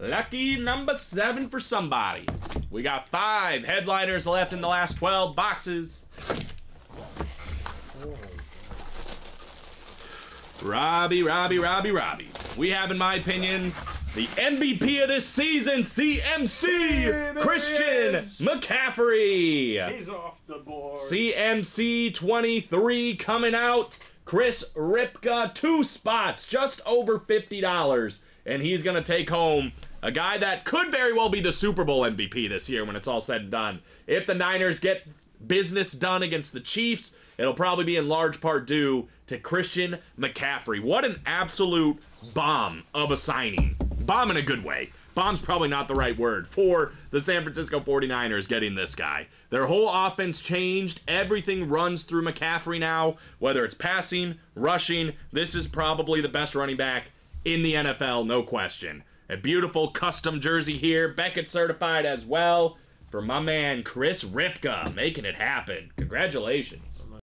Lucky number seven for somebody. We got five headliners left in the last 12 boxes. Robbie, Robbie, Robbie, Robbie. We have, in my opinion, the MVP of this season, CMC, Christian is. McCaffrey. He's off the board. CMC 23 coming out. Chris Ripka, two spots, just over $50. And he's going to take home a guy that could very well be the Super Bowl MVP this year when it's all said and done. If the Niners get business done against the Chiefs, it'll probably be in large part due to Christian McCaffrey. What an absolute bomb of a signing. Bomb in a good way. Bomb's probably not the right word for the San Francisco 49ers getting this guy. Their whole offense changed. Everything runs through McCaffrey now, whether it's passing, rushing. This is probably the best running back in the NFL, no question. A beautiful custom jersey here, Beckett certified as well for my man Chris Ripka, making it happen. Congratulations. Oh I'm